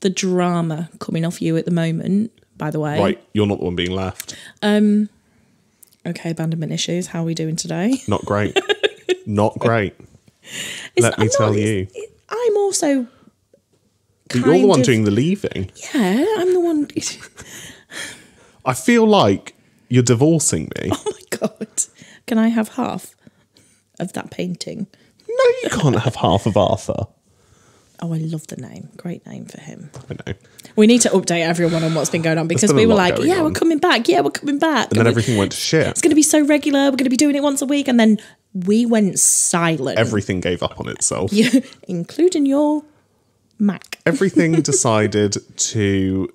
the drama coming off you at the moment. By the way, Right, you're not the one being left. Um, okay, abandonment issues. How are we doing today? Not great. not great. It's- Let me I'm tell not- you. it- I'm also. You're the one of- doing the leaving. Yeah, I'm the one. I feel like you're divorcing me. oh my god! Can I have half of that painting? No, you can't have half of Arthur. Oh, I love the name. Great name for him. I know. We need to update everyone on what's been going on because we were like, yeah, we're coming back. Yeah, we're coming back. And then we- everything went to shit. it's going to be so regular. We're going to be doing it once a week. And then we went silent. Everything gave up on itself. Yeah, including your Mac. Everything decided to.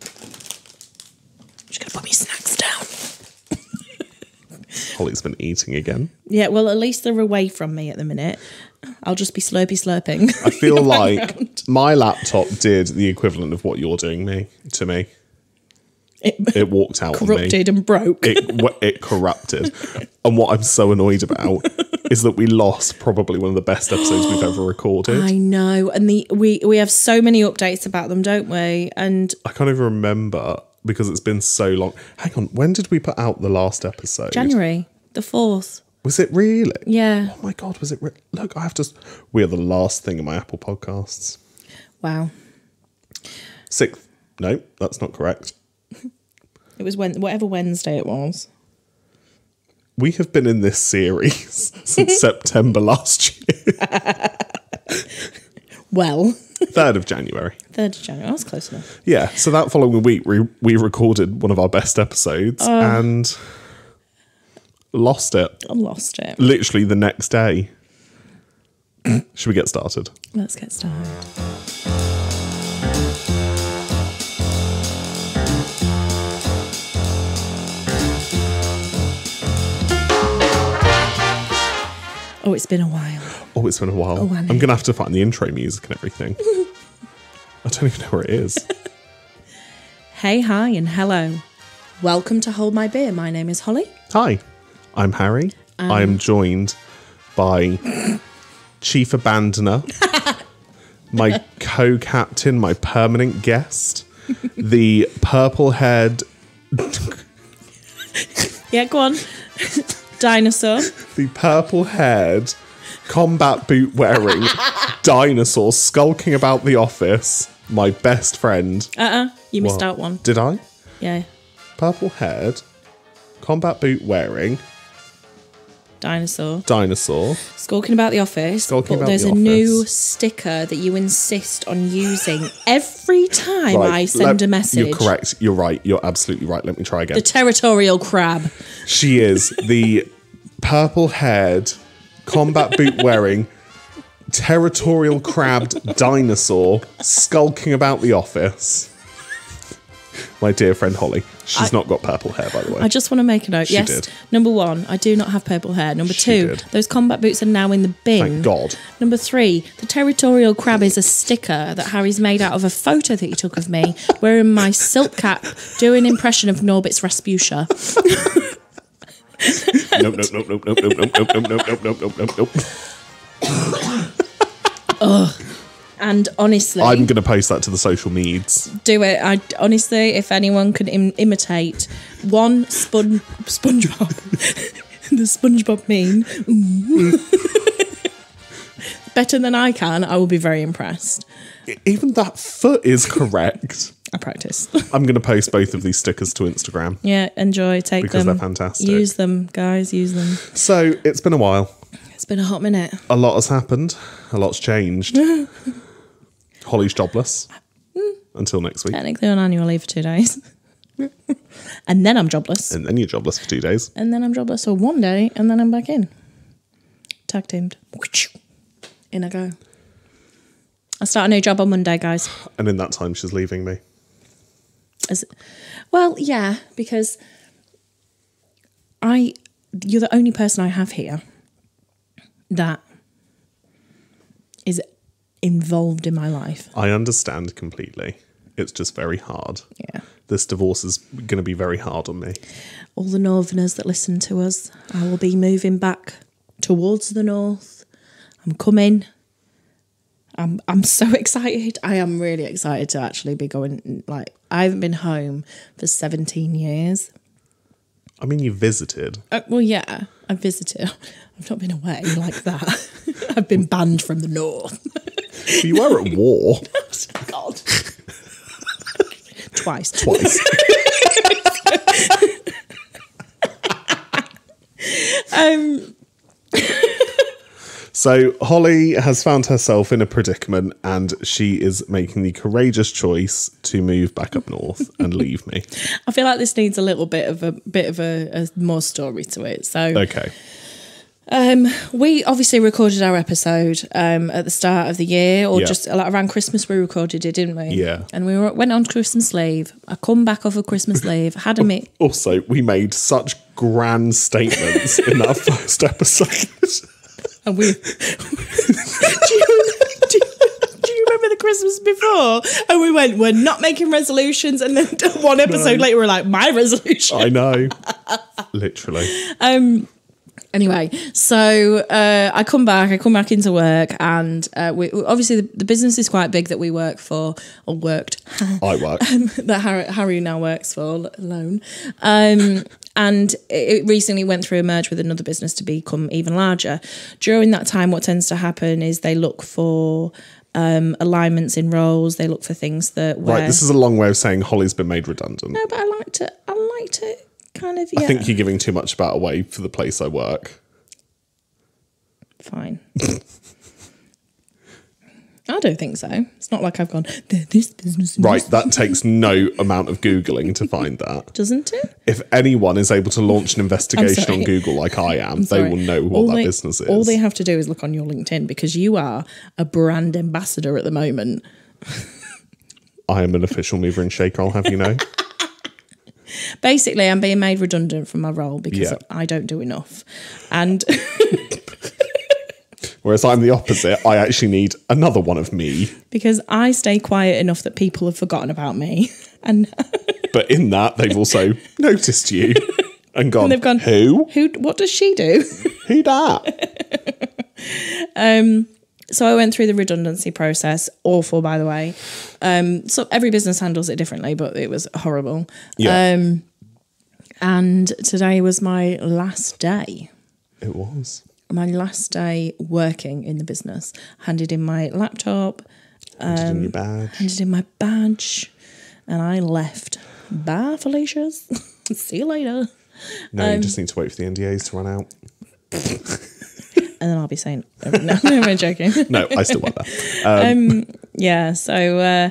Just going to put me snacks down. Holly's been eating again. Yeah, well, at least they're away from me at the minute. I'll just be slurpy slurping. I feel like my laptop did the equivalent of what you're doing me to me. it It walked out corrupted and broke. It it corrupted. and what I'm so annoyed about is that we lost probably one of the best episodes we've ever recorded. I know, and the we we have so many updates about them, don't we? And I can't even remember because it's been so long. Hang on, when did we put out the last episode? January the fourth, Was it really? yeah. Oh my god, was it? Re- Look, I have to. We are the last thing in my Apple Podcasts. Wow, Sixth. No, that's not correct. it was when whatever Wednesday it was. We have been in this series since September last year, Well, third of January. third of January. That's close enough. Yeah, so that following week we we recorded one of our best episodes Oh. and lost it I lost it. literally the next day. Should we get started? Let's get started. Oh, it's been a while. Oh, it's been a while. Oh. I'm gonna have to find the intro music and everything. I don't even know where it is. Hey, hi, and hello. Welcome to Hold My Beer. My name is Holly. Hi, I'm Harry. Um, I am joined by Chief Abandoner, my co-captain, my permanent guest, the purple-haired, Yeah, go on. Dinosaur. the purple-haired, combat boot-wearing dinosaur skulking about the office. My best friend. Uh uh You missed What? out one. Did I? Yeah. Purple-haired, combat boot-wearing Dinosaur. dinosaur. Skulking about the office. Skulking but about there's the a new sticker that you insist on using every time I send let- a message. You're correct. You're right. You're absolutely right. Let me try again. The territorial crab. she is the purple haired, combat boot wearing, territorial crabbed dinosaur skulking about the office. My dear friend Holly. She's not got purple hair, by the way. I just want to make a note. She yes, did. number one, I do not have purple hair. Number She two, did. those combat boots are now in the bin. Thank God. Number three, the territorial crab is a sticker that Harry's made out of a photo that he took of me wearing my silk cap, doing an impression of Norbit's Rasputia. Nope, nope, nope, nope, nope, nope, nope, nope, nope, nope, nope, nope, nope, nope. And honestly, I'm going to post that to the social medias. do it. I honestly, if anyone can Im- imitate one spon SpongeBob, the SpongeBob meme, better than I can, I will be very impressed. Even that foot is correct. I practice. I'm going to post both of these stickers to Instagram. yeah, enjoy, take Because them. they're fantastic. Use them, guys. Use them. So it's been a while. It's been a hot minute. A lot has happened. A lot's changed. Holly's jobless until next week, Technically on annual leave for two days, and then I'm jobless, and then you're jobless for two days. and then I'm jobless for one day, and then I'm back in. Tag teamed. In I go. I start a new job on Monday, guys. And in that time, she's leaving me. As, well, yeah, because I you're the only person I have here that is involved in my life. I understand completely. It's just very hard. Yeah. This divorce is going to be very hard on me. All the northerners that listen to us, I will be moving back towards the north. I'm coming. I'm I'm so excited. I am really excited to actually be going. Like I haven't been home for 17 years. I mean, you visited. Uh, well, yeah, I visited. I've not been away like that. I've been banned from the north. You were at war God. Twice. twice. Um, So Holly has found herself in a predicament and she is making the courageous choice to move back up north and leave me. I feel like this needs a little bit of a bit of a, a more story to it. So Okay. Um, we obviously recorded our episode um, at the start of the year, or Yeah. just like around Christmas. We recorded it, didn't we? Yeah. And we were, went on Christmas leave. I come back off of Christmas leave, had a meet. Also, we made such grand statements in that first episode. And we. do, you, do, you, do you remember the Christmas before? And we went, we're not making resolutions. And then one episode later, we're like, my resolution. I know. Literally. Anyway, so uh, I come back, I come back into work, and uh, we, obviously the, the business is quite big that we work for, or worked, I work. that Harry, Harry now works for alone. Um, and it recently went through a merge with another business to become even larger. During that time, what tends to happen is they look for um, alignments in roles. They look for things that where Right, this is a long way of saying Holly's been made redundant. no, but I like to. I like to kind of yeah. I think you're giving too much about away for the place I work. Fine. I don't think so. It's not like I've gone, "They're this business. Right, that takes no amount of Googling to find that. Doesn't it? If anyone is able to launch an investigation on Google like I am, they will know what All that they- business is. All they have to do is look on your LinkedIn because you are a brand ambassador at the moment. I am an official mover and shaker, I'll have you know. Basically, I'm being made redundant from my role because Yeah. I don't do enough. And Whereas I'm the opposite. I actually need another one of me. because I stay quiet enough that people have forgotten about me. And But in that, they've also noticed you and gone, and they've gone, who? who what does she do? Who that? Um, so I went through the redundancy process, awful by the way. Um, so every business handles it differently, but it was horrible. Yeah. Um, and today was my last day. it was. My last day working in the business. Handed in my laptop, Handed in your badge. handed in my badge, and I left. Bye, Felicia's. See you later. No, um, you just need to wait for the NDAs to run out. And then I'll be saying, no, no, I'm joking. No, I still want that. yeah so uh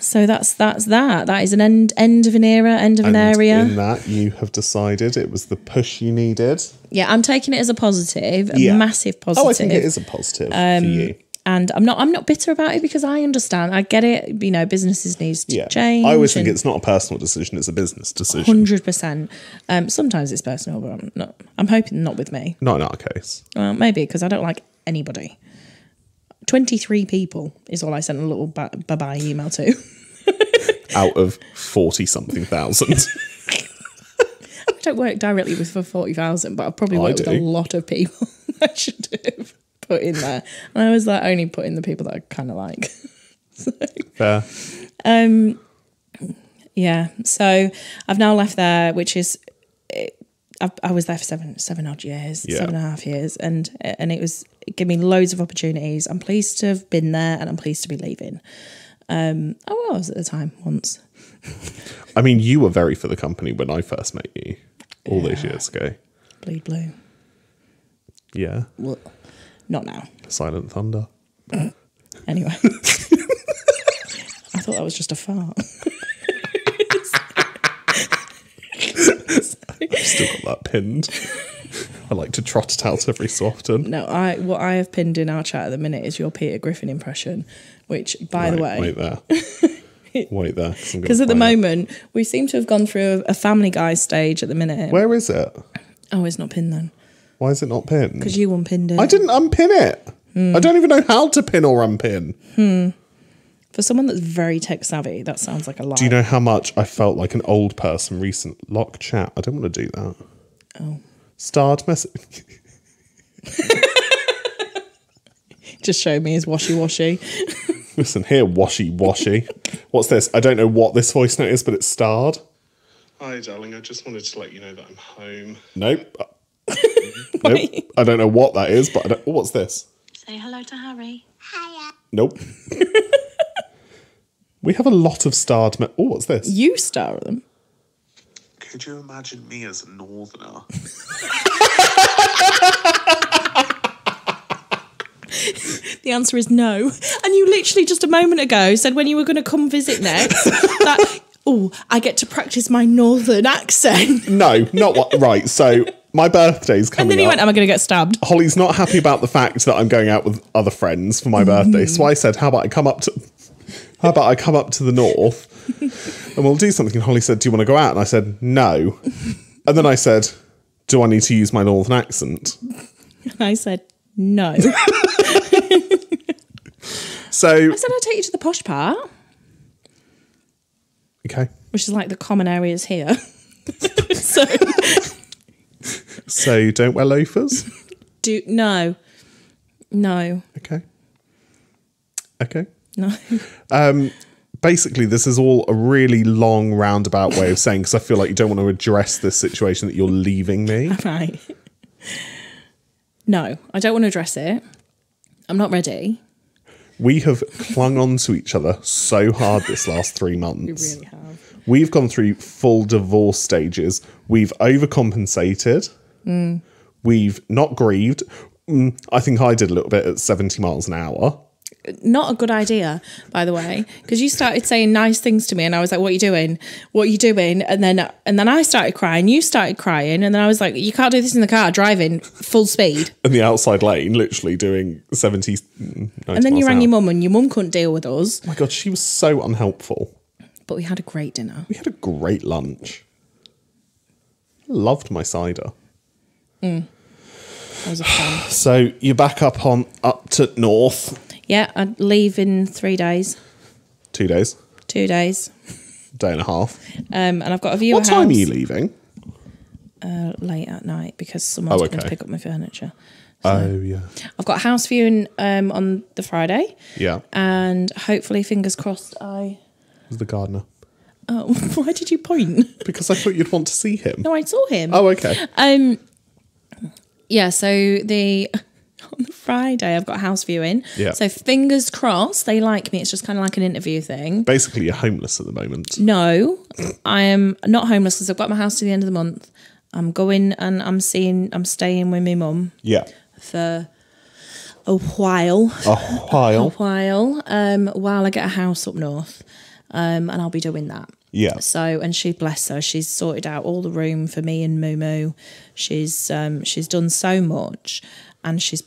so that's that's that that is an end end of an era end of an And area in that, you have decided it was the push you needed. yeah i'm taking it as a positive a Yeah. massive positive Oh, I think it is a positive Um, for you. And i'm not i'm not bitter about it because i understand i get it you know businesses needs to Yeah. change I always think it's not a personal decision, it's a business decision. 100% um sometimes it's personal but i'm not i'm hoping not with me Not in our case. well maybe because i don't like anybody 23 people is all i sent a little ba- bye-bye email to Out of 40 something thousand. I don't work directly with for forty thousand, but I've probably worked with a lot of people I should have put in there. And I was like only put in the people that I kind of like. Fair. Um, yeah. So I've now left there, which is it, I, I was there for seven seven odd years, Yeah. seven and a half years, and and it was it gave me loads of opportunities. I'm pleased to have been there, and I'm pleased to be leaving. Um, oh, I was at the time once. I mean, you were very for the company when I first met you all those years ago. Bleed blue. Yeah. Well, not now. Silent Thunder. Anyway. I thought that was just a fart. I've still got that pinned. I like to trot it out every so often. No, I what I have pinned in our chat at the minute is your Peter Griffin impression, which, by the way, Wait there. Wait there. because at the moment we seem to have gone through a, a Family Guy stage at the minute. Where is it? Oh, it's not pinned then Why is it not pinned? because you unpinned it. I didn't unpin it. Hmm. I don't even know how to pin or unpin. For someone that's very tech savvy, that sounds like a lie. Do you know how much I felt like an old person recent? Lock chat. I don't want to do that. Oh, Start message. just Just show me his washy washy. Listen here, washy washy. What's this? I don't know what this voice note is, but it's starred. Hi, darling. I just wanted to let you know that I'm home. Nope. nope. I don't know what that is, but I don't, oh, what's this? Say hello to Harry. Hiya. Nope. we have a lot of starred. Me- oh, what's this? You star them. Could you imagine me as a northerner? The answer is no. And you literally just a moment ago said when you were going to come visit next that, oh, I get to practice my northern accent. No, not what. Right. So my birthday's coming And then he up. went, Am I going to get stabbed? Holly's not happy about the fact that I'm going out with other friends for my birthday. So I said, "How about I come up to, how about I come up to the north, and we'll do something." And Holly said, "Do you want to go out?" And I said, "No." And then I said, "Do I need to use my northern accent?" And I said, No. So I said, I'll take you to the posh part, okay. which is like the common areas here. so, So you don't wear loafers. do, no, no, Okay. Okay. no. Um, Basically, this is all a really long roundabout way of saying because I feel like you don't want to address this situation that you're leaving me. Right. No, I don't want to address it. I'm not ready. We have clung on to each other so hard this last three months. You really have. We've gone through full divorce stages. We've overcompensated. We've not grieved. Mm, I think I did a little bit at 70 miles an hour. Not a good idea, by the way, because you started saying nice things to me, and I was like, "What are you doing? What are you doing?" And then, and then I started crying. You started crying, and then I was like, "You can't do this in the car, driving full speed." In the outside lane, literally doing 70, mm, 90 And then you rang an your mum, and your mum couldn't deal with us. Oh my God, she was so unhelpful. But we had a great dinner. We had a great lunch. Loved my cider. That was a fun. So you're back up on up to north. yeah, I leave in three days, Two days, two days, day and a half. um, and I've got a view. What time are you leaving? Uh, late at night because someone's Oh, going to pick up my furniture. Oh yeah, I've got a house viewing um, on the Friday, yeah. and hopefully, fingers crossed, I. Was the gardener? Oh, why did you point? Because I thought you'd want to see him. No, I saw him. Oh, okay. Um, yeah. So the on the Friday, I've got a house viewing. Yeah. So fingers crossed, they like me. It's just kind of like an interview thing. Basically, you're homeless at the moment. No, I am not homeless because I've got my house to the end of the month. I'm going and I'm seeing. I'm staying with my mum Yeah. for a while. A while. a while um, while I get a house up north. Um, and I'll be doing that. Yeah. So, and she bless her, she's sorted out all the room for me and Moo She's um, she's done so much, and she's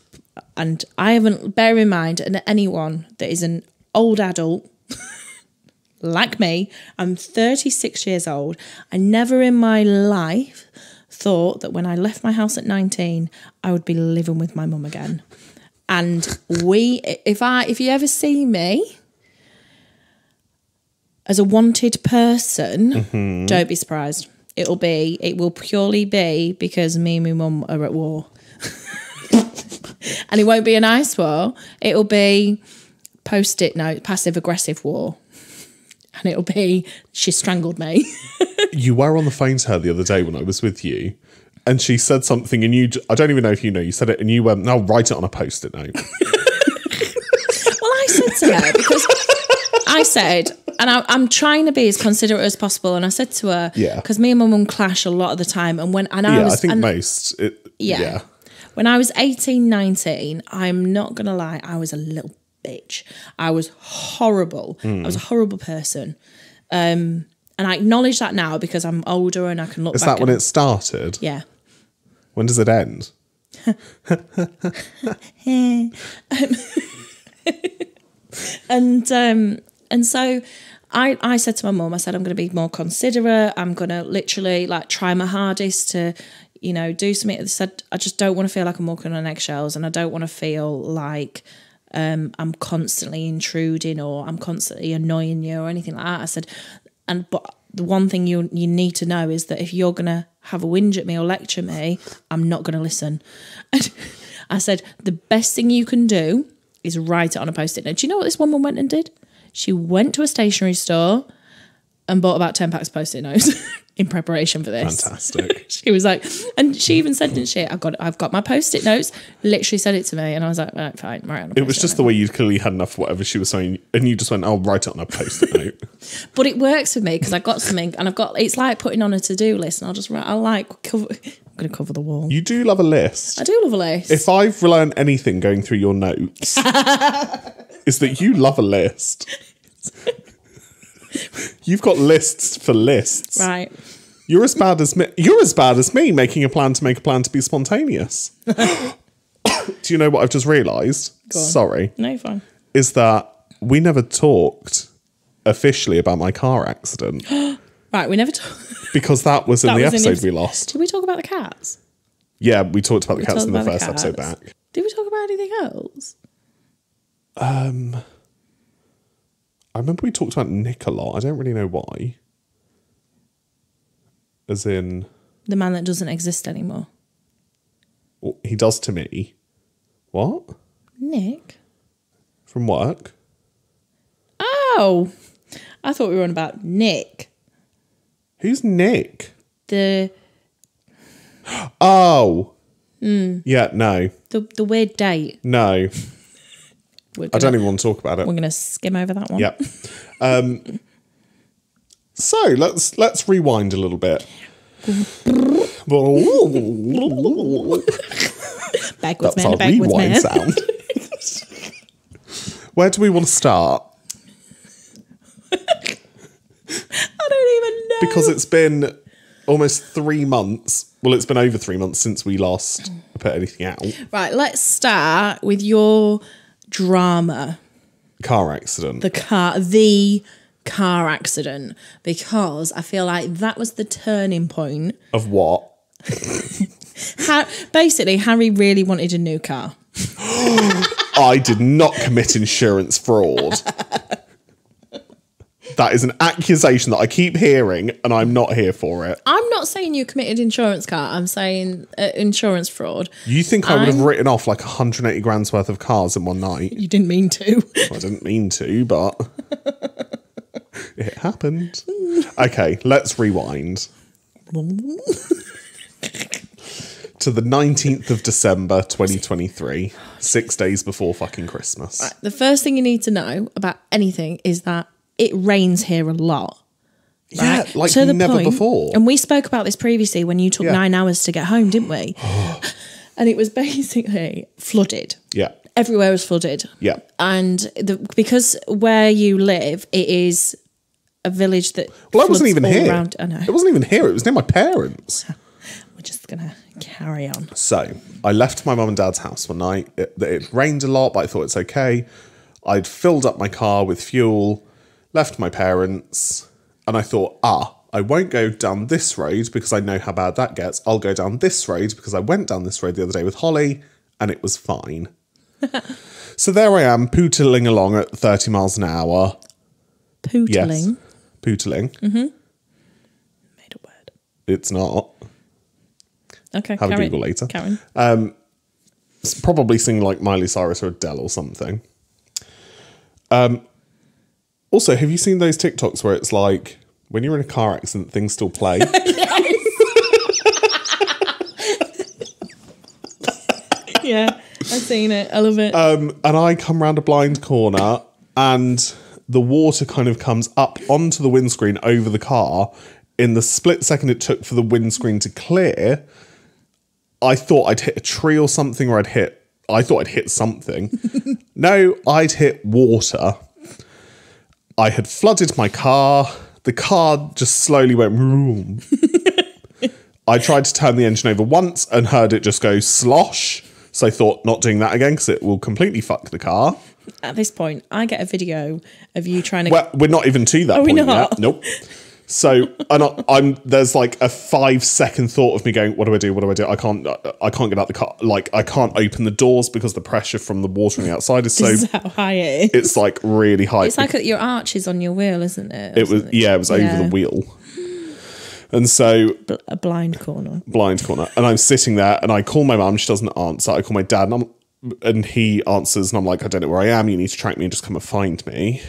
and I haven't. Bear in mind, and anyone that is an old adult like me, I'm 36 years old. I never in my life thought that when I left my house at 19, I would be living with my mum again. And we, if I, if you ever see me as a wanted person, mm-hmm. don't be surprised. It'll be, it will purely be because me and my mum are at war. and it won't be a nice war. It'll be post-it note, passive aggressive war. And it'll be she strangled me. You were on the phone to her the other day when I was with you, and she said something, and you, I don't even know if you know, you said it, and you went, now write it on a post it note. Well, I said to her because I said, and I, I'm trying to be as considerate as possible. And I said to her, Yeah. because me and my mum clash a lot of the time. And when and I yeah, was, I think and- most. It, yeah. yeah. When I was 18, 19, I'm not gonna lie, I was a little bitch. I was horrible. I was a horrible person. Um, and I acknowledge that now because I'm older and I can look Is that when it started? Yeah. When does it end? and um and so I, I said to my mum, I said, I'm going to be more considerate. I'm going to literally like try my hardest to, you know, do something. I said, I just don't want to feel like I'm walking on eggshells and I don't want to feel like um, I'm constantly intruding or I'm constantly annoying you or anything like that. I said, and but the one thing you you need to know is that if you're going to have a whinge at me or lecture me, I'm not going to listen. And I said, the best thing you can do is write it on a post-it note. Do you know what this woman went and did? She went to a stationery store and bought about 10 packs of post-it notes in preparation for this. Fantastic. She was like, and she even said, didn't she? I've got, I've got my post-it notes. Literally said it to me, and I was like, right, fine, right. It was just note. the way you clearly had enough whatever she was saying, and you just went, "I'll write it on a post-it note." but it works for me because I've got something, and I've got. It's like putting on a to-do list, and I'll just write. I like cover. I'm going to cover the wall. You do love a list. I do love a list. If I've learned anything going through your notes, is that you love a list. You've got lists for lists. right. You're as bad as me. You're as bad as me making a plan to make a plan to be spontaneous. Do you know what I've just realised? Sorry, No, fine. is that we never talked officially about my car accident Right, we never talked. because that was in That the was in episode we lost. Did we talk about the cats? Yeah, we talked about the cats talked in the about the first episode cats. back. Did we talk about anything else? I remember we talked about Nick a lot. I don't really know why. As in, The man that doesn't exist anymore. well, he does to me. What? Nick. From work? Oh, I thought we were on about Nick. Who's Nick? The Oh. Hmm. Yeah, no. the the weird date. No. We're I gonna, don't even want to talk about it. We're gonna skim over that one. Yep. Um, so let's let's rewind a little bit. Backwards That's man, our backwards rewind man. sound. Where do we want to start? I don't even know. Because it's been almost three months. Well, it's been over three months since we last put anything out. right, let's start with your drama. Car accident. The car, the car accident, because I feel like that was the turning point. of what? Ha- basically, Harry really wanted a new car. I did not commit insurance fraud. that is an accusation that I keep hearing, and I'm not here for it. I'm not saying you committed insurance car. I'm saying uh, insurance fraud. You think I would have I'm- written off like 180 grand's worth of cars in one night? You didn't mean to. I didn't mean to, but it happened. Okay, let's rewind to the 19th of December 2023, six days before fucking Christmas. the first thing you need to know about anything is that it rains here a lot. Yeah, like To the never point- before. And we spoke about this previously when you took Yeah. nine hours to get home, didn't we? and it was basically flooded. Yeah, Everywhere was flooded. yeah. And the, because where you live, it is a village that. Well, I wasn't even here. Around, I know. It wasn't even here. It was near my parents. We're just gonna carry on. So I left my mum and dad's house one night. It, it rained a lot, but I thought it's okay. I'd filled up my car with fuel, left my parents, and I thought, ah, I won't go down this road because I know how bad that gets. I'll go down this road because I went down this road the other day with Holly and it was fine. so there I am, pootling along at 30 miles an hour. Yes. Pootling. Pootling. Made a word. It's not. Okay. Have a Google later. Karen. It's probably singing like Miley Cyrus or Adele or something. Um, also, have you seen those TikToks where it's like when you're in a car accident, things still play? yeah, I've seen it. I love it. um, and I come round a blind corner and the water kind of comes up onto the windscreen over the car. In the split second it took for the windscreen to clear, I thought I'd hit a tree or something, or I'd hit. I thought I'd hit something. no, I'd hit water. I had flooded my car. The car just slowly went vroom. I tried to turn the engine over once and heard it just go slosh. So I thought not doing that again because it will completely fuck the car. At this point, I get a video of you trying to. Well, we're not even to that Are we point not? yet. Nope. So and I, I'm there's like a five second thought of me going, what do I do? What do I do? I can't I can't get out the car. Like I can't open the doors because the pressure from the water on the outside is so. is how high it is. It's like really high. It's like your arch is on your wheel, isn't it? it was yeah, it was over the wheel. And so a blind corner. blind corner, and I'm sitting there, and I call my mum. She doesn't answer. I call my dad, and I'm and he answers, and I'm like, I don't know where I am. You need to track me and just come and find me.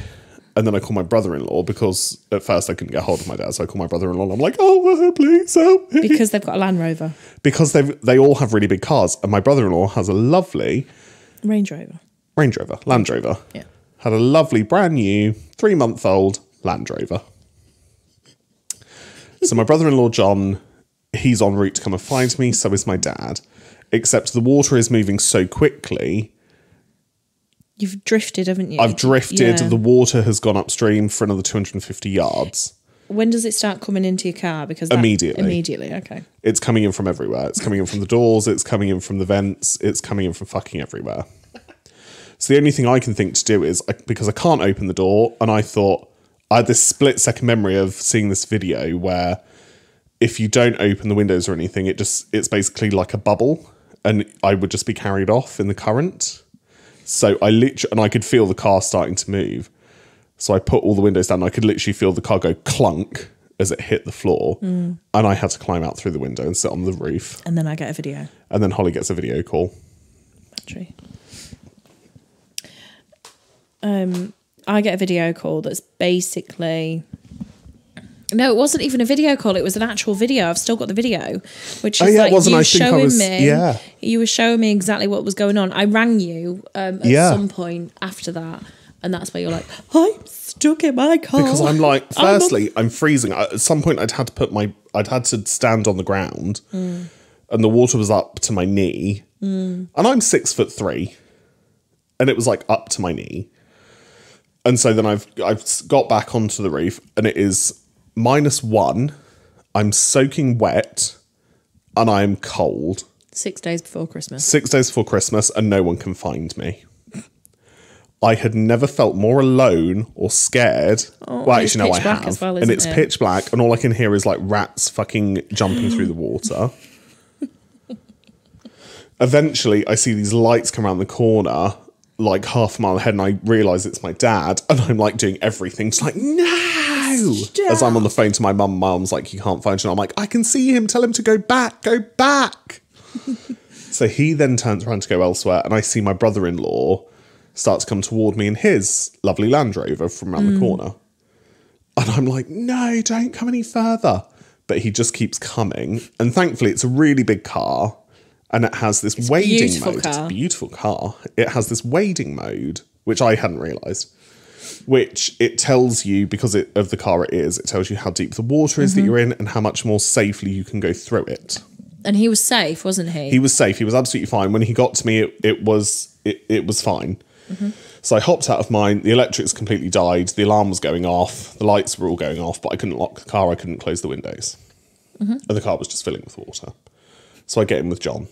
And then I call my brother-in-law because at first I couldn't get hold of my dad, so I call my brother-in-law. and I'm like, "Oh, please help me!" Because they've got a Land Rover, because they they all have really big cars, and my brother-in-law has a lovely Range Rover. Range Rover, Land Rover. Yeah. Had a lovely brand new three month old Land Rover. so my brother in law John, he's en route to come and find me. So is my dad. Except the water is moving so quickly. You've drifted, haven't you? I've drifted. Yeah. The water has gone upstream for another 250 yards. when does it start coming into your car? Because that- Immediately. Immediately. Okay. It's coming in from everywhere. It's coming in from the doors. It's coming in from the vents. It's coming in from fucking everywhere. So the only thing I can think to do is I, because I can't open the door, and I thought I had this split second memory of seeing this video where if you don't open the windows or anything, it just it's basically like a bubble, and I would just be carried off in the current. So I literally and I could feel the car starting to move. So I put all the windows down. And I could literally feel the car go clunk as it hit the floor, and I had to climb out through the window and sit on the roof. And then I get a video. And then Holly gets a video call. Battery. Um, I get a video call that's basically. No, it wasn't even a video call. It was an actual video. I've still got the video, which Oh, is yeah, like wasn't. you I showing was- me. yeah. you were showing me exactly what was going on. I rang you um, at Yeah. some point after that, and that's where you're like, "I'm stuck in my car." Because I'm like, I'm firstly, I'm freezing. I- At some point, I'd had to put my, I'd had to stand on the ground, and the water was up to my knee, and I'm six foot three, and it was like up to my knee, and so then I've I've got back onto the roof, and it is minus one. I'm soaking wet, and I am cold. six days before Christmas. six days before Christmas, and no one can find me. I had never felt more alone or scared. Oh, well, it's actually, no, I have. well, and it's it? pitch black, and all I can hear is like rats fucking jumping through the water. Eventually, I see these lights come around the corner, like half a mile ahead, and I realise it's my dad, and I'm like doing everything, just like no. As I'm on the phone to my mum, mum's like, "You can't find him." I'm like, "I can see him. Tell him to go back. Go back." So he then turns around to go elsewhere, and I see my brother in law start to come toward me in his lovely Land Rover from around the corner. And I'm like, no, don't come any further. But he just keeps coming. And thankfully, it's a really big car and it has this wading beautiful mode. It's a beautiful car. It has this wading mode, which I hadn't realised. Which it tells you, because it, of the car it is, it tells you how deep the water is Mm-hmm. that you're in and how much more safely you can go through it And he was safe, wasn't he? he was safe. He was absolutely fine. When he got to me, it, it was it, it was fine. So I hopped out of mine. The electrics completely died. The alarm was going off. The lights were all going off, but I couldn't lock the car. I couldn't close the windows, and the car was just filling with water. So I get in with John.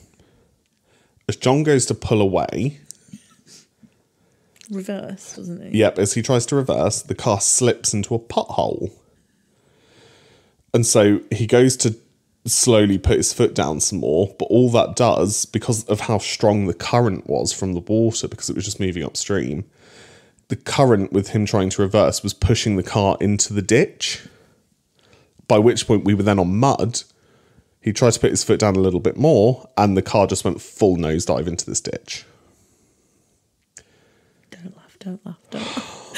As John goes to pull away, Reverse, wasn't he? Yep, as he tries to reverse, the car slips into a pothole. And so he goes to slowly put his foot down some more, but all that does, because of how strong the current was from the water, because it was just moving upstream, the current with him trying to reverse was pushing the car into the ditch. By which point we were then on mud. He tried to put his foot down a little bit more, and the car just went full nosedive into this ditch. Don't laugh, don't laugh.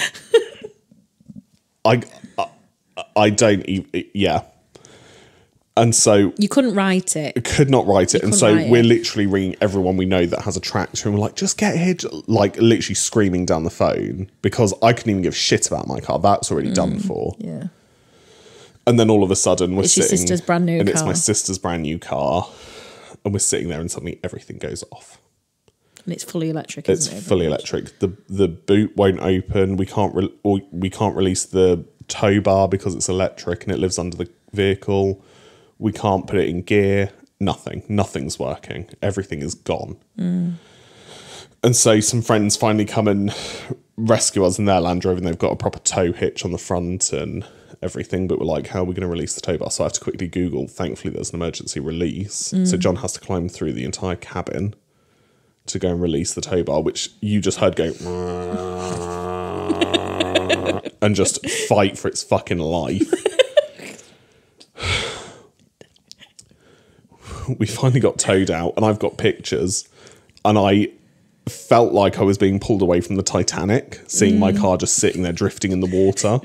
I, I, I don't even, yeah. And so You couldn't write it. could not write it. And so we're it. literally ringing everyone we know that has a tractor and we're like, just get here, like literally screaming down the phone because I couldn't even give shit about my car. That's already done for. Yeah. And then all of a sudden we're Mm. It's your sitting. sister's brand new And it's my sister's brand new car. And we're sitting there and suddenly everything goes off. And it's fully electric, It's isn't it? It's fully electric. The the boot won't open. We can't re- we can't release the tow bar because it's electric and it lives under the vehicle. We can't put it in gear. Nothing. Nothing's working. Everything is gone. Mm. And so some friends finally come and rescue us in their Land Rover and they've got a proper tow hitch on the front and everything. But we're like, how are we going to release the tow bar? So I have to quickly Google. Thankfully, there's an emergency release. So mm. John has to climb through the entire cabin to go and release the tow bar, which you just heard go and just fight for its fucking life. we finally got towed out, and I've got pictures, and I felt like I was being pulled away from the Titanic, seeing my mm. car just sitting there drifting in the water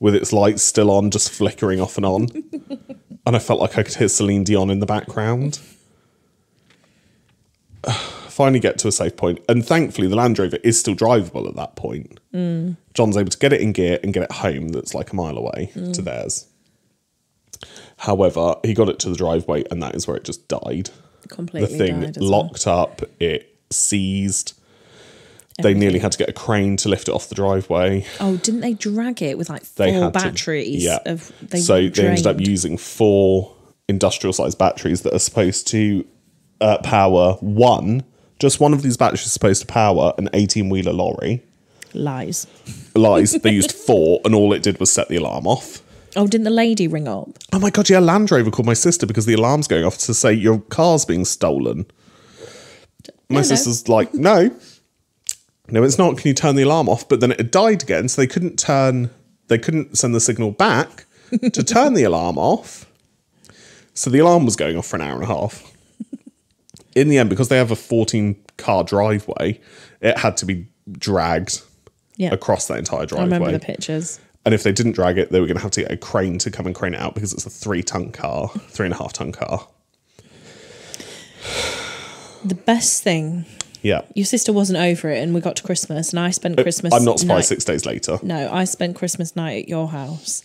with its lights still on, just flickering off and on. and I felt like I could hear Celine Dion in the background. Finally, get to a safe point, and thankfully, the Land Rover is still drivable at that point. John's able to get it in gear and get it home, that's like a mile away to theirs. However, he got it to the driveway, and that is where it just died Completely the thing died as well. locked up, it seized. They nearly had to get a crane to lift it off the driveway. Oh, didn't they drag it with like They four to- batteries? yeah. Of, they so they ended up using four industrial sized batteries that are supposed to uh, power one. Just one of these batteries is supposed to power an 18 wheeler lorry. lies. Lies. they used four, and all it did was set the alarm off. Oh, didn't the lady ring up? Oh my god, yeah, Land Rover called my sister because the alarm's going off to say your car's being stolen. My no. sister's like, no, no, it's not. Can you turn the alarm off? But then it had died again, so they couldn't turn, they couldn't send the signal back to turn the alarm off. So the alarm was going off for an hour and a half. In the end, because they have a 14 car driveway, it had to be dragged Yeah. across that entire driveway. I remember the pictures. And if they didn't drag it, they were going to have to get a crane to come and crane it out because it's a three ton car, three and a half ton car. The best thing, Yeah. your sister wasn't over it, and we got to Christmas, and I spent Christmas. Uh, I'm not surprised night- six days later. No, I spent Christmas night at your house,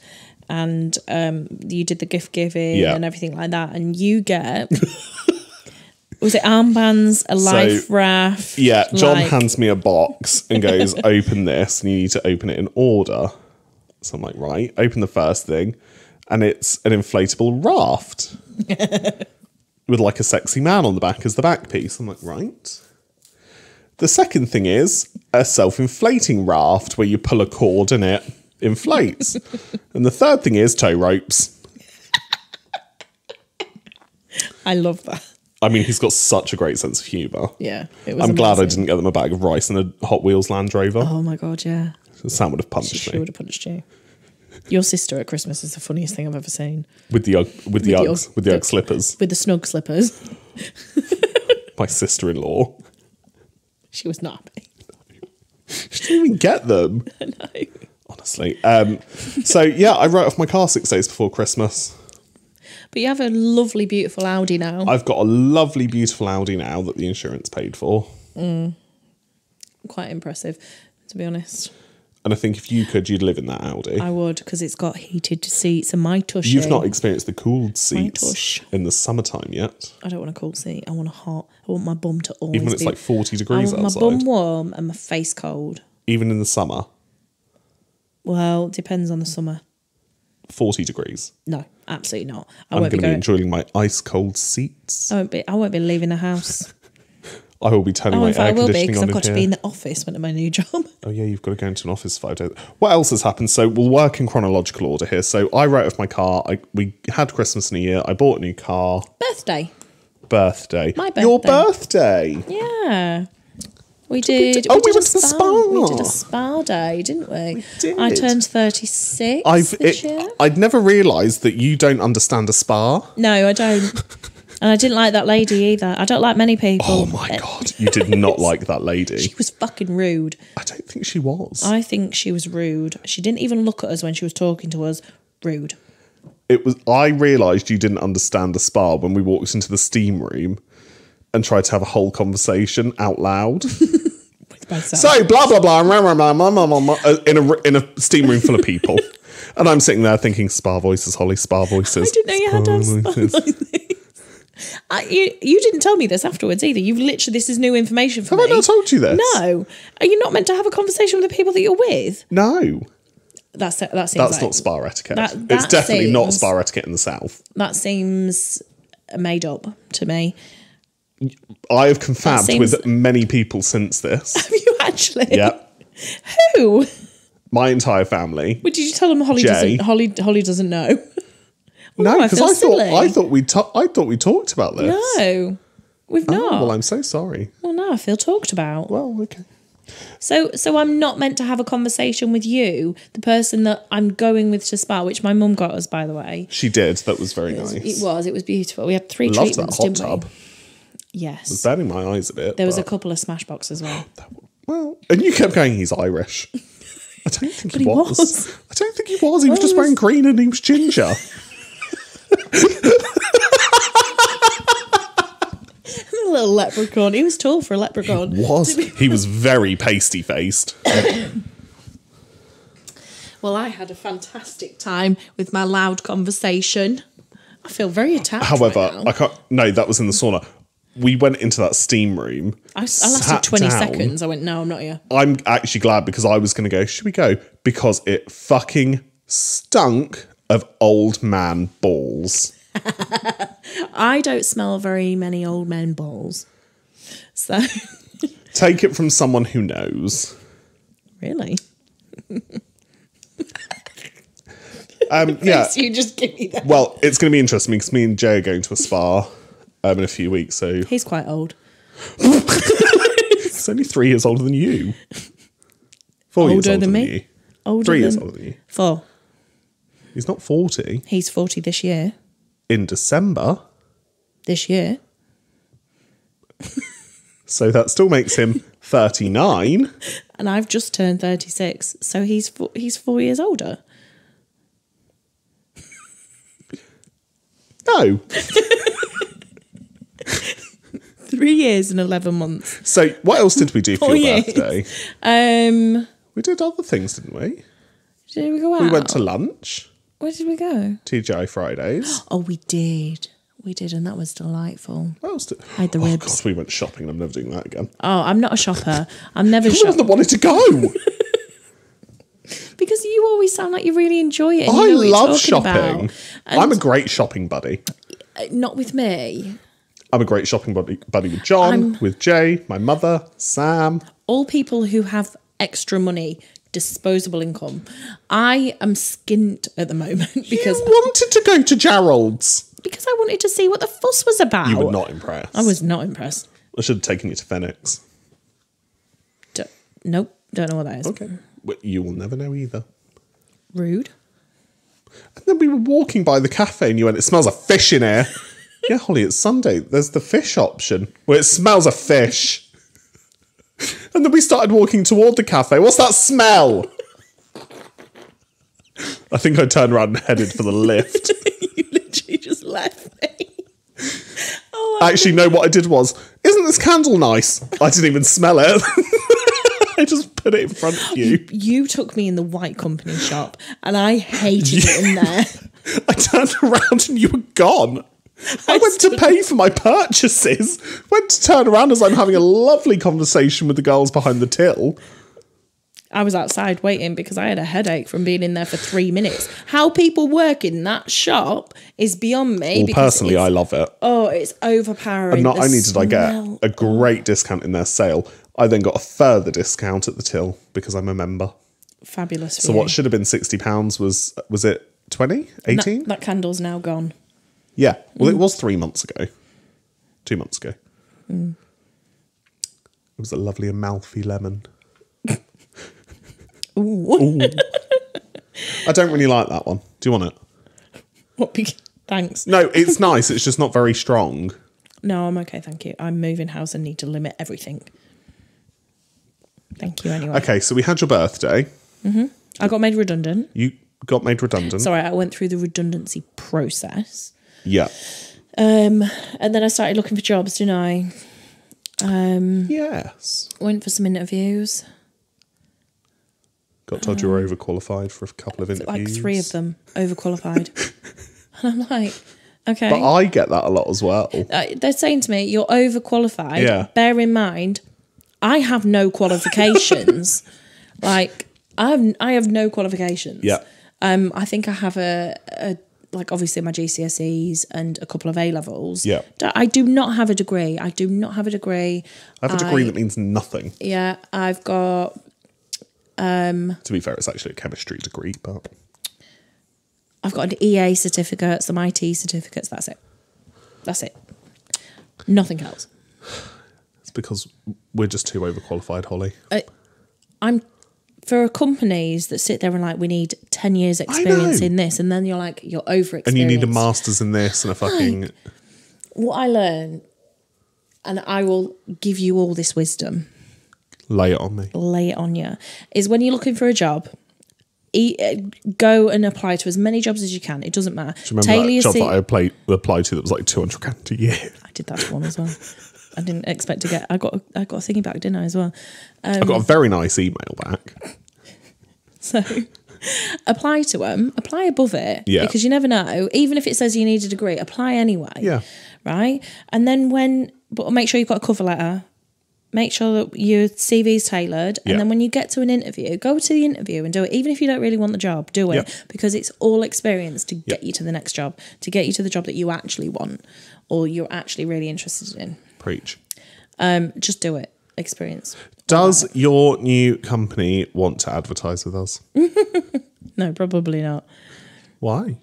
and um, you did the gift giving Yeah. and everything like that, and you get. Was it armbands, a life raft? Yeah, John like- hands me a box and goes, open this, and you need to open it in order. So I'm like, right, open the first thing, and it's an inflatable raft with like a sexy man on the back as the back piece. I'm like, right. The second thing is a self inflating raft where you pull a cord and it inflates. and the third thing is tow ropes. I love that. I mean, he's got such a great sense of humour. Yeah, it was. I'm glad I didn't get them a bag of rice and a Hot Wheels Land Rover. Oh my god, yeah. Sam would have punched She me would have punched you. Your sister at Christmas is the funniest thing I've ever seen. with the with the the Uggs, Ugg- with the the- Ugg slippers. With the snug slippers. My sister-in-law. She was not happy. She didn't even get them. No. Honestly. Um, so yeah, I wrote off my car six days before Christmas. But you have a lovely, beautiful Audi now. I've got a lovely, beautiful Audi now that the insurance paid for. Mm, quite impressive, to be honest. And I think if you could, you'd live in that Audi. I would because it's got heated seats and my tush. You've not experienced the cooled seats in the summertime yet. I don't want a cold seat. I want a hot. I want my bum to always Even when it's be. like 40 I degrees want outside. my bum warm and my face cold. Even in the summer, Well, depends on the summer. 40 degrees. No, absolutely not. I I'm won't be going to be going. enjoying my ice cold seats. I won't be. I won't be leaving the house. I will be turning Oh, my fact, I will be because I've got to be in the office when at my new job. Oh yeah, you've got to go into an office five days. What else has happened? So we'll work in chronological order here. So I wrote off my car. I, we had Christmas New Year. I bought a new car. Birthday. Birthday. My Your birthday. birthday. Yeah. We we did. Oh, we did went a to the spa. We did a spa day, didn't we? did. I turned thirty six I've this it, year. I'd never realised that you don't understand a spa. No, I don't. and I didn't like that lady either. I don't like many people. Oh my god, you did not like that lady. She was fucking rude. I don't think she was. I think she was rude. She didn't even look at us when she was talking to us. Rude. it was. I realised you didn't understand a spa when we walked into the steam room and tried to have a whole conversation out loud. So blah blah blah, rah, rah, uh, in a in a steam room full of people, and I'm sitting there thinking spa voices, Holly, spa voices. I didn't know you had to have voices." like. I, you, you didn't tell me this afterwards either. You've literally, this is new information for Have me. I not told you this? No. Are you not meant to have a conversation with the people that you're with? No, That's that seems that's like, not spa etiquette. that- it's that definitely not spa etiquette in the south. that seems made up to me. I have confabbed seems- with many people since this. Have you actually? yeah, Who? my entire family. What did you tell them? Holly Jay. doesn't. Holly Holly doesn't know. No, I because feel I, thought. I thought we ta- I thought we talked about this. No, we've Oh, not. well, I'm so sorry. well, no, I feel talked about. Well, okay. So, so I'm not meant to have a conversation with you, the person that I'm going with to spa, which my mum got us, by the way. She did. That was very nice. It was. It was beautiful. We had three Loved that treatments, hot didn't tub. we? Yes. burning my eyes a bit. There was a but- couple of Smashbox as well. well, and you kept going. He's Irish. I don't think he, he was. was. I don't think he was. He was just wearing green and he was ginger. A little leprechaun. He was tall for a leprechaun. was he was very pasty faced? Well, I had a fantastic time with my loud conversation. I feel very attacked. However, right now. I can't. No, that was in the sauna. We went into that steam room. I, I lasted 20 down. seconds. I went, no, I'm not here. I'm actually glad because I was going to go. Should we go? Because it fucking stunk of old man balls. I don't smell very many old men balls. So, Take it from someone who knows. really? Um, yeah. You just give me that. Well, it's going to be interesting because me and Jay are going to a spa um, in a few weeks. So He's quite old. he's only three years older than you. Four years Older older than than, me? you. Older Three years older than you. Four. He's not 40. He's 40 this year. In December. This year. So that still makes him 39. And I've just turned 36. So he's four, he's four years older. No. Three years and 11 months. So what else did we do for your years. birthday? Um, We did other things, didn't we? did we go out? We went to lunch. Where did we go? TGI Fridays. Oh, we did. We did, and that was delightful. What else did had the oh, ribs. God, we went shopping. I'm never doing that again. Oh, I'm not a shopper. I'm never You're the one that wanted to go. because you always sound like you really enjoy it. I love shopping. I'm a great shopping buddy. uh, not with me. I'm a great shopping buddy, buddy with John, I'm- with Jay, my mother, Sam. All people who have extra money, disposable income. I am skint at the moment because you wanted to go to Gerald's. because I wanted to see what the fuss was about. You were not impressed. I was not impressed. I should have taken you to Phoenix. D- nope, don't know what that is. Okay. But you will never know either. Rude. And then we were walking by the cafe and you went, it smells of fish in here. yeah, Holly, it's Sunday. There's the fish option where it smells of fish. and then we started walking toward the cafe. What's that smell? I think I turned around and headed for the lift. you literally just left me. oh, Actually, no, what I did was, isn't this candle nice? I didn't even smell it. I just put it in front of you. you took me in the white company shop, and I hated it in there. I turned around and you were gone. I went to pay for my purchases. Went to turn around as I'm having a lovely conversation with the girls behind the till. I was outside waiting because I had a headache from being in there for three minutes. How people work in that shop is beyond me. Well, personally, I love it. oh, it's overpowering. Not The only did I get a great discount in their sale, I then got a further discount at the till because I'm a member. fabulous. So you. what should have been sixty pounds was was it 20? 18? that, that candle's now gone. Yeah. Well, Mm. it was three months ago. Two months ago. Mm. It was a lovely Amalfi lemon. Ooh. I don't really like that one. Do you want it? What? Be- thanks. No, it's nice. It's just not very strong. No, I'm okay. Thank you. I'm moving house and need to limit everything. Thank you anyway. Okay, so we had your birthday. I got made redundant. You got made redundant. Sorry, I went through the redundancy process. Yeah. Um, and then I started looking for jobs, didn't I? Um, Yes. went for some interviews, Got told you were overqualified for a couple of interviews. like three of them, overqualified. and I'm like, okay. But I get that a lot as well. Uh, they're saying to me, you're overqualified. Yeah. Bear in mind, I have no qualifications. like, I have, I have no qualifications. Yeah. Um, I think I have a, a like obviously my GCSEs and a couple of A levels. Yeah. I do not have a degree. I do not have a degree. I have a degree I- that means nothing. Yeah, I've got um, To be fair, it's actually a chemistry degree, but I've got an EA certificate, some IT certificates. That's it. That's it. Nothing else. it's because we're just too overqualified, Holly. Uh, I'm for companies that sit there and like we need ten years experience in this, and then you're like you're over And you need a master's in this and a fucking. What I learned and I will give you all this wisdom, Lay it on me. lay it on you, is when you're looking for a job, e- uh, go and apply to as many jobs as you can. It doesn't matter. Do you Remember Tailor that job that I applied, applied to that was like 200 grand a year? I did that one as well. I didn't expect to get. I got. I got a thingy back, didn't I? As well. I got a um, very nice email back. So apply to them. Apply above it. Yeah. Because you never know. Even if it says you need a degree, apply anyway. Yeah. Right. And then when, but make sure you've got a cover letter. Make sure that your CV is tailored. Yeah. And then when you get to an interview, go to the interview and do it. Even if you don't really want the job, do it Yeah. because it's all experience to get Yeah. you to the next job, to get you to the job that you actually want or you're actually really interested in. Preach. Just do it. Experience. Does your new company want to advertise with us? No, probably not. Why?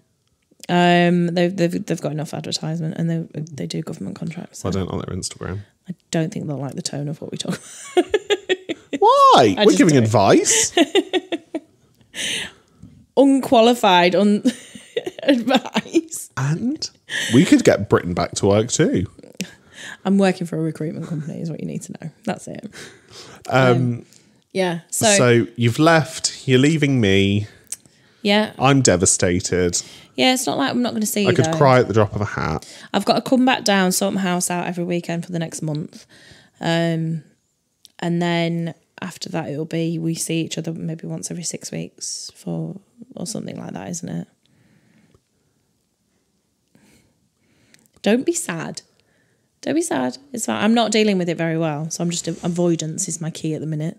Um, they've, they've they've got enough advertisement and they they do government contracts. so I don't like their Instagram. I don't think they'll like the tone of what we talk about. Why? We're giving advice. Unqualified on advice. and we could get Britain back to work too. I'm working for a recruitment company, is what you need to know. That's it. Um, yeah. So, So you've left, you're leaving me. yeah, I'm devastated. yeah. It's not like I'm not going to see you. I could though. cry at the drop of a hat. I've got to come back down, sort my house out every weekend for the next month, um, and then after that it'll be we see each other maybe once every six weeks for or something like that, isn't it? Don't be sad. Don't be sad. It's fine. I'm not dealing with it very well, so I'm just avoidance is my key at the minute.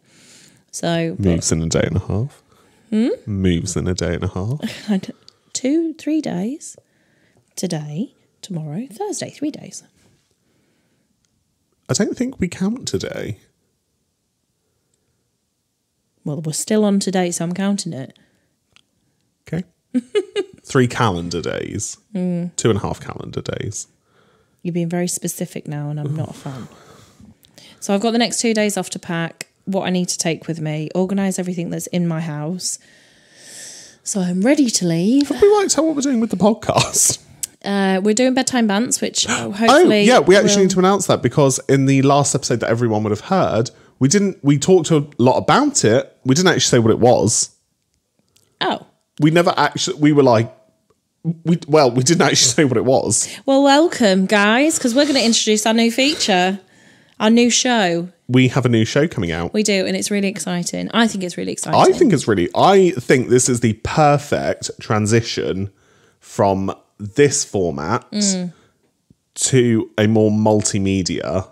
So Moves in a day and a half. Hmm? Moves in a day and a half. Two, three days. Today, tomorrow, Thursday, three days. I don't think we count today. Well, we're still on today, so I'm counting it. Okay. Three calendar days. Hmm. Two and a half calendar days. You're being very specific now, and I'm not a fan. So I've got the next two days off to pack what I need to take with me, organise everything that's in my house. So I'm ready to leave. Would we to tell what we're doing with the podcast? Uh, we're doing bedtime bants, which Oh, hopefully. yeah, we actually will- need to announce that because in the last episode that everyone would have heard, we didn't we talked a lot about it. We didn't actually say what it was. Oh, We never actually we were like we well, we didn't actually say what it was. well, welcome, guys, because we're going to introduce our new feature, our new show. We have a new show coming out. We do, and it's really exciting. I think it's really exciting. I think it's really I think this is the perfect transition from this format Mm. to a more multimedia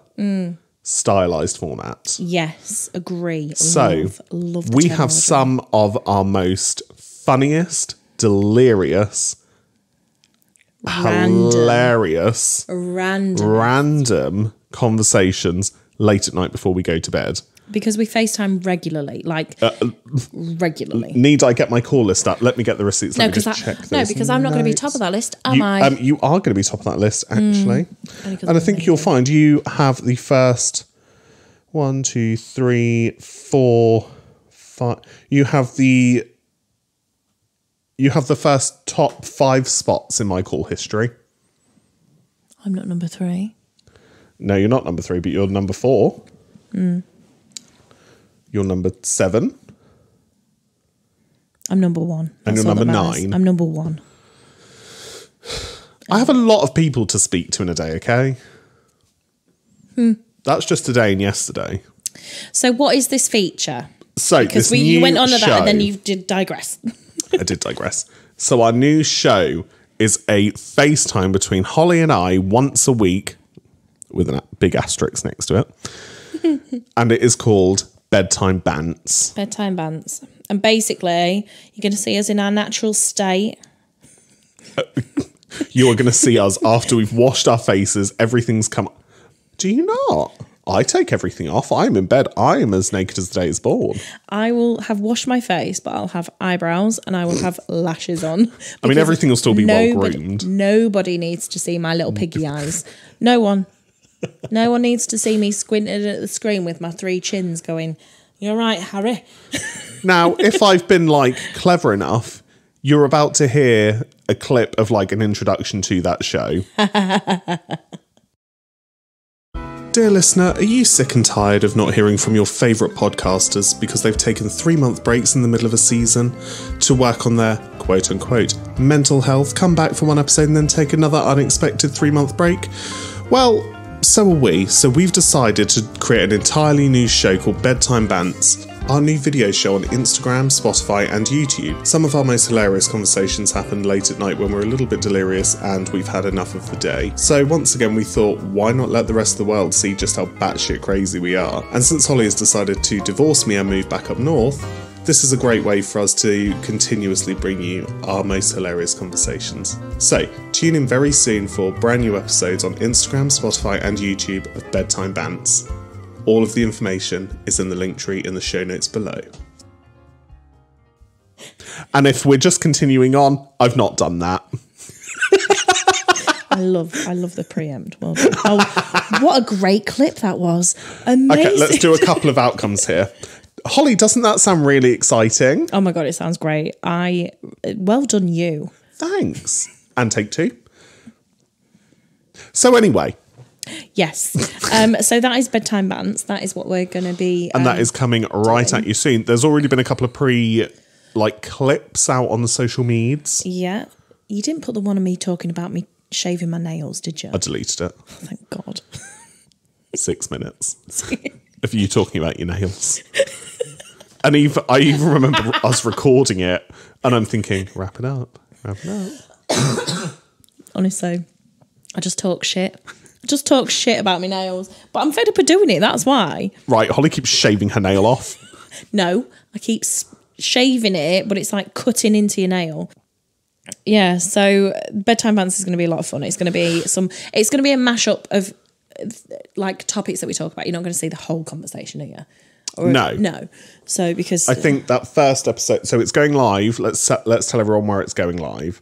stylized format. Yes, agree. So love, love we have some of our most funniest, delirious, Random. hilarious, random random conversations late at night before we go to bed. because we FaceTime regularly, like Uh, regularly. Need I get my call list up? Let me get the receipts. No, Let me because check no, because I'm not going to be top of that list, am You, I? Mm. um, you are going to be top of that list, actually. Only 'cause And I think you'll find you have the first one, two, three, four, five. You have the you have the first top five spots in my call history. I'm not number three. No, you're not number three, but you're number four. Mm. You're number seven. I'm number one. And you're number nine. I'm number one. I have a lot of people to speak to in a day, okay? Hmm. That's just today and yesterday. So, what is this feature? So Because we you went on to that, and then you did digress. I did digress. So our new show is a FaceTime between Holly and I once a week, with a big asterisk next to it, and it is called Bedtime Bants. Bedtime bants, and basically, you're going to see us in our natural state. You are going to see us after we've washed our faces. Everything's come. Do you not? I take everything off. I'm in bed. I am as naked as the day is born. I will have washed my face, but I'll have eyebrows and I will have lashes on. I mean, everything will still be well groomed. Nobody needs to see my little piggy eyes. No one. No one needs to see me squinting at the screen with my three chins going, You're right, Harry. Now, if I've been like clever enough, you're about to hear a clip of like an introduction to that show. Dear listener, are you sick and tired of not hearing from your favourite podcasters because they've taken three month breaks in the middle of a season to work on their quote unquote mental health, come back for one episode and then take another unexpected three month break? Well, so are we, so we've decided to create an entirely new show called Bedtime Bants. Our new video show on Instagram, Spotify, and YouTube. Some of our most hilarious conversations happen late at night when we're a little bit delirious and we've had enough of the day. So, once again, we thought, why not let the rest of the world see just how batshit crazy we are? And since Holly has decided to divorce me and move back up north, this is a great way for us to continuously bring you our most hilarious conversations. So, tune in very soon for brand new episodes on Instagram, Spotify, and YouTube of Bedtime Bants. All of the information is in the Linktree in the show notes below. And if we're just continuing on, I've not done that. I love, I love the preempt. Well done. Oh, what a great clip that was! Amazing. Okay, let's do a couple of outcomes here. Holly, doesn't that sound really exciting? Oh my god, it sounds great. I, well done, you. Thanks. And take two. So, anyway, Yes. Um, so that is bedtime bants. That is what we're going to be. and um, that is coming right at you soon. There's already been a couple of pre like clips out on the social medias. Yeah. You didn't put the one of me talking about me shaving my nails, did you? I deleted it. Thank God. Six minutes of you talking about your nails. And even, I even remember us recording it, and I'm thinking, wrap it up, wrap it up. Honestly, I just talk shit. Just talk shit about my nails. But I'm fed up of doing it. That's why. Right, Holly keeps shaving her nail off. No, I keep shaving it, but it's like cutting into your nail. Yeah, so bedtime bants is going to be a lot of fun. It's going to be some. It's going to be a mashup of like topics that we talk about. You're not going to see the whole conversation, are you? Or, No. no. So because I think that first episode, so it's going live. Let's let's tell everyone where it's going live.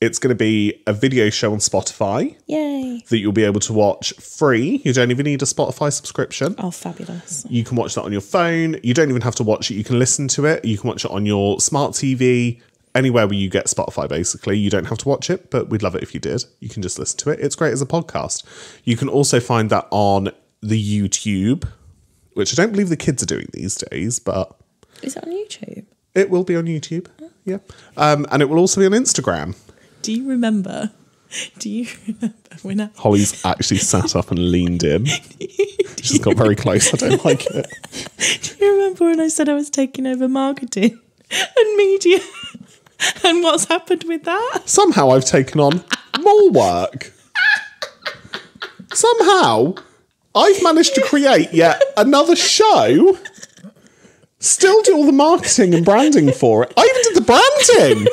It's going to be a video show on Spotify yay! that you'll be able to watch free. You don't even need a Spotify subscription. Oh, fabulous! You can watch that on your phone. You don't even have to watch it. You can listen to it. You can watch it on your smart TV, anywhere where you get Spotify, basically. You don't have to watch it, but we'd love it if you did. You can just listen to it. It's great as a podcast. You can also find that on the YouTube, which I don't believe the kids are doing these days, but Is it on YouTube? it will be on YouTube. Yeah. Um, and it will also be on Instagram. Do you remember? Do you remember when I Holly's actually sat up and leaned in. She's got very close. I don't like it. Do you remember when I said I was taking over marketing and media? And what's happened with that? Somehow I've taken on more work. Somehow I've managed to create yet another show. Still do all the marketing and branding for it. I even did the branding.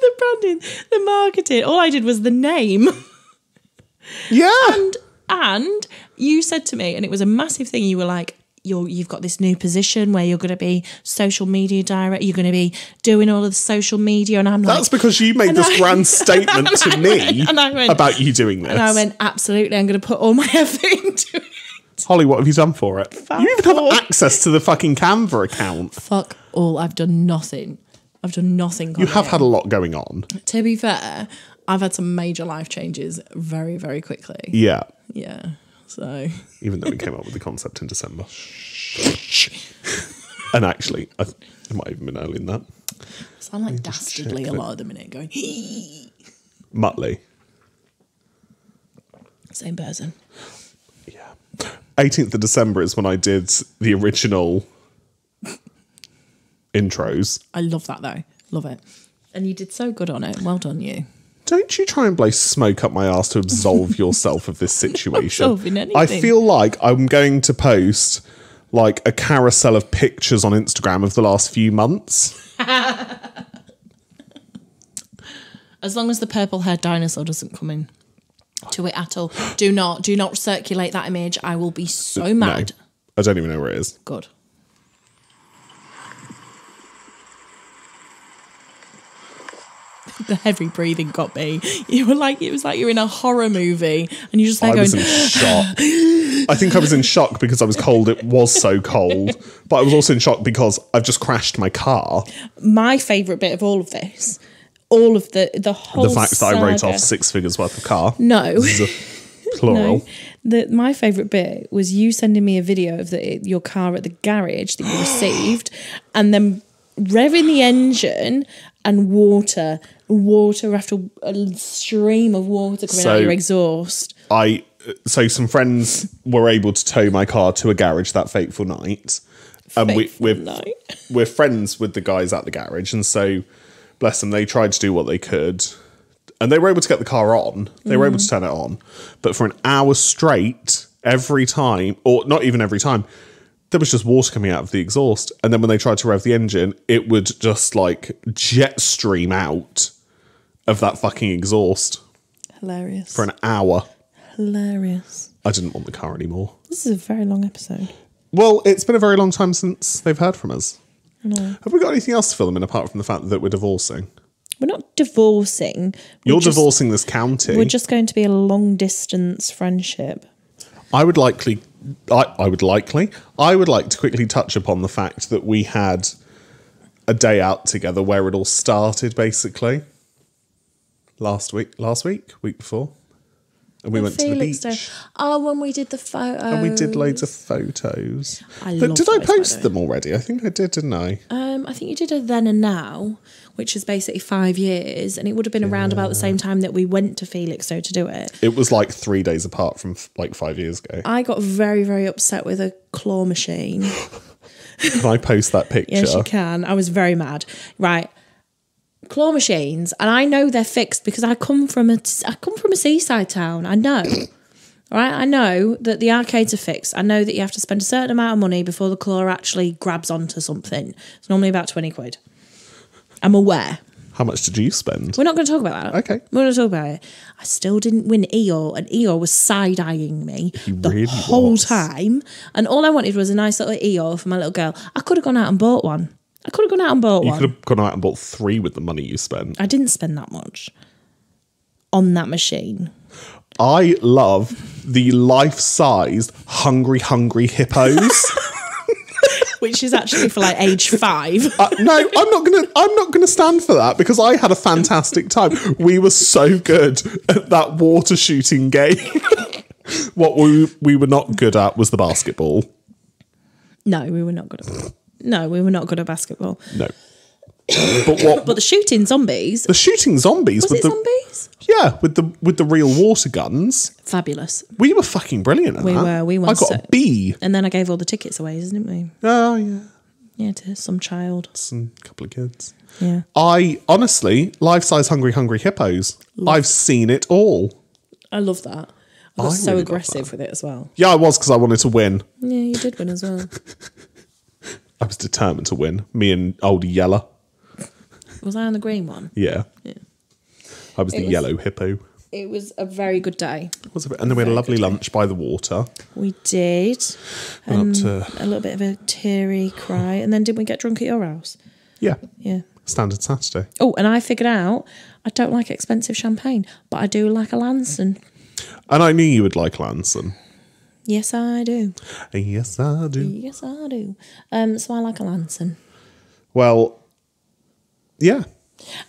The branding, the marketing. All I did was the name. Yeah. And and you said to me, and it was a massive thing. You were like, "You're you've got this new position where you're going to be social media director. You're going to be doing all of the social media." And I'm like, That's because you made this I- grand statement to me and I went- about you doing this. and I went, "Absolutely, I'm going to put all my effort into it." Holly, what have you done for it? Fuck you even have access to the fucking Canva account. Fuck all. I've done nothing. I've done nothing. You have had a lot going on. To be fair, I've had some major life changes very, very quickly. Yeah. Yeah. So Even though we came up with the concept in December. and actually, I, might even been early in that. sound like dastardly a lot of the minute going Muttley. same person. Yeah. 18th of December is when I did the original intros. I love that though. Love it. And you did so good on it. Well done, you. Don't you try and blow smoke up my ass to absolve yourself of this situation. I feel like I'm going to post like a carousel of pictures on Instagram of the last few months. As long as the purple haired dinosaur doesn't come in to it at all. Do not, do not circulate that image. I will be so mad. No, I don't even know where it is. Good. The heavy breathing got me. You were like, it was like you're in a horror movie, and you're just like I going, was in shock. I think I was in shock because I was cold. It was so cold. But I was also in shock because I've just crashed my car. my favourite bit of all of this, all of the the whole The fact that I wrote off six figures worth of car. No, Plural. The, my favourite bit was you sending me a video of the, your car at the garage that you received, and then revving the engine and water, water after a stream of water coming out of your exhaust. I so some friends were able to tow my car to a garage that fateful night, and Fateful we we're night. we're friends with the guys at the garage, and so bless them, they tried to do what they could, and they were able to get the car on. They were able to mm. turn it on, but for an hour straight, every time, or not even every time. There was just water coming out of the exhaust, and then when they tried to rev the engine, it would just like jet stream out of that fucking exhaust Hilarious. for an hour. Hilarious. I didn't want the car anymore. This is a very long episode. Well, it's been a very long time since they've heard from us. Have we got anything else to fill them in apart from the fact that we're divorcing? We're not divorcing. We're You're just- divorcing this county. We're just going to be a long distance friendship. I would likely, I, I would likely, I would like to quickly touch upon the fact that we had a day out together where it all started, basically. Last week, last week, week before, and we went to the beach Day. Oh, when we did the photo. and we did loads of photos. I but did I post the them already? I think I did, didn't I? Um, I think you did a then and now, which is basically five years, and it would have been around about the same time that we went to Felixstowe to do it. It was like three days apart from f- like five years ago. I got very, very upset with a claw machine. Can I post that picture? Yes, you can. I was very mad. Right. Claw machines, and I know they're fixed because I come from a I come from a seaside town. I know. All right, I know that the arcades are fixed. I know that you have to spend a certain amount of money before the claw actually grabs onto something. It's normally about 20 quid. I'm aware. How much did you spend? We're not going to talk about that. Okay. We're not going to talk about it. I still didn't win Eeyore, and Eeyore was side eyeing me the really whole was. time. And all I wanted was a nice little Eeyore for my little girl. I could have gone out and bought one. I could have gone out and bought one. You one. could have gone out and bought three with the money you spent. I didn't spend that much on that machine. I love the life-sized hungry, hungry hippos. Which is actually for like age five. Uh, no, I'm not gonna. I'm not gonna stand for that because I had a fantastic time. We were so good at that water shooting game. what we we were not good at was the basketball. No, we were not good at No, we were not good at basketball. No, but what But the shooting zombies. the shooting zombies Was with it the zombies? yeah with the with the real water guns. Fabulous. We were fucking brilliant at We that. were, we were I got so- a B. And then I gave all the tickets away, didn't we? Oh yeah, Yeah, to some child. some couple of kids. Yeah. I honestly, life size hungry hungry hippos. I've seen it all. I love that. I I so really aggressive with it as well. Yeah, I was because I wanted to win. Yeah, you did win as well. I was determined to win. Me and old Yeller. Was I on the green one? Yeah. I was the was- yellow hippo. It was a very good day. Was bit, and then we had a lovely lunch by the water. We did. Went up to A little bit of a teary cry. And then didn't we get drunk at your house? yeah, Yeah. standard Saturday. Oh, and I figured out I don't like expensive champagne, but I do like a Lanson. And I knew you would like Lanson. Yes, I do. Yes, I do. Yes, I do. Um, so I like a Lanson. Well, yeah.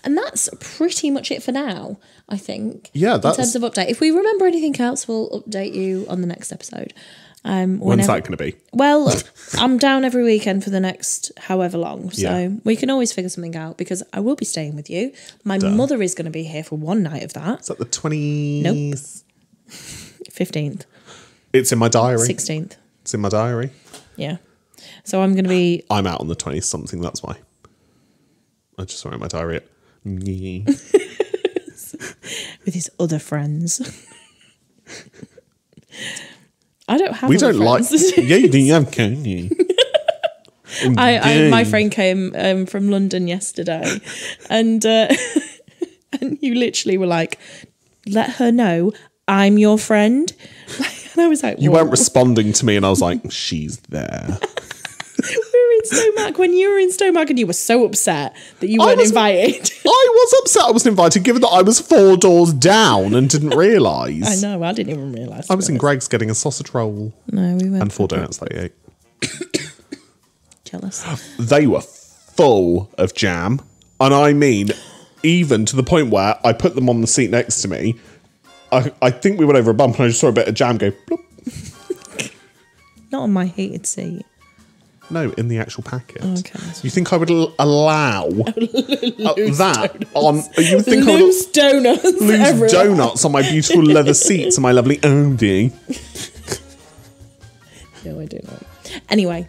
And that's pretty much it for now, I think. Yeah, that's... in terms of update. If we remember anything else, we'll update you on the next episode. Um, When's that going to be? Well, I'm down every weekend for the next however long, so Yeah. we can always figure something out because I will be staying with you. My mother is going to be here for one night of that, Is that the 20? Nope. 15th, It's in my diary. 16th. It's in my diary. Yeah. So I'm going to be, I'm out on the 20 something, that's why. I just saw it in my diary. With his other friends. I don't have we don't like. friends. yeah, you. You have, can you? I, I my friend came um, from London yesterday, and uh, and you literally were like, "Let her know I'm your friend," and I was like, You "Whoa." weren't responding to me, and I was like, she's there. We were in Stomac when you were in Stomac, and you were so upset that you I weren't was- invited. I was upset I wasn't invited, given that I was four doors down and didn't realise. I know. I didn't even realise. I was in Greggs getting a sausage roll No, we weren't. and four donuts they ate. jealous. They were full of jam. And I mean, even to the point where I put them on the seat next to me I, I think we went over a bump and I just saw a bit of jam go. Bloop. Not on my heated seat. No, in the actual packet. Okay. You think I would l- allow uh, that on? You think I would Loose donuts. lose everywhere. donuts on my beautiful leather seats and my lovely Audi? No, I do not. Anyway,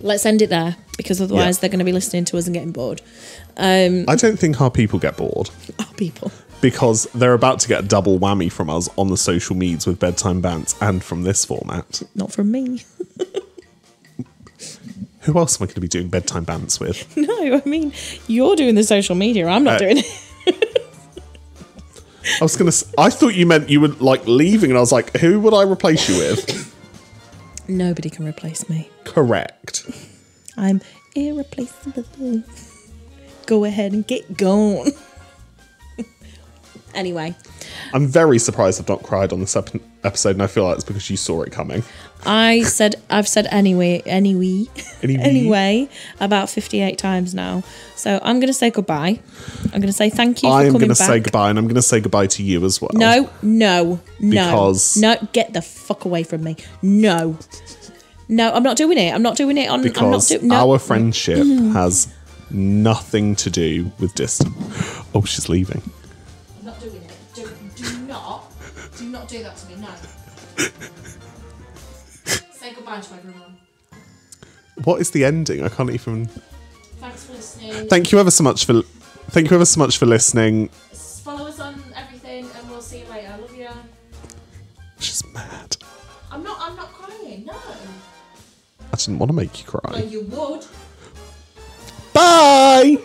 let's end it there because otherwise Yeah. they're going to be listening to us and getting bored. Um, I don't think our people get bored our people. Because they're about to get a double whammy from us on the social medias with bedtime bants and from this format. Not from me. Who else am I going to be doing bedtime bants with? No, I mean, you're doing the social media. I'm not Uh, doing it. I was going to. I thought you meant you were like leaving, and I was like, who would I replace you with? Nobody can replace me. Correct. I'm irreplaceable. Go ahead and get gone. anyway, I'm very surprised I've not cried on this ep- episode, and I feel like it's because you saw it coming. I said I've said anyway, anyway, Anyway. anyway about 58 times now. So I'm going to say goodbye. I'm going to say thank you I am going to say goodbye, and I'm going to say goodbye to you as well. No, no, no. Because- no, get the fuck away from me. No. No, I'm not doing it. I'm not doing it on I'm not because doing no. our friendship has nothing to do with distance. Oh, she's leaving. Do not do that to me. No. Say goodbye to everyone. What is the ending? I can't even. Thanks for listening. Thank you ever so much for. Thank you ever so much for listening. Follow us on everything and we'll see you later. I love you. She's mad. I'm not I'm not crying. No. I didn't want to make you cry. you would. Bye.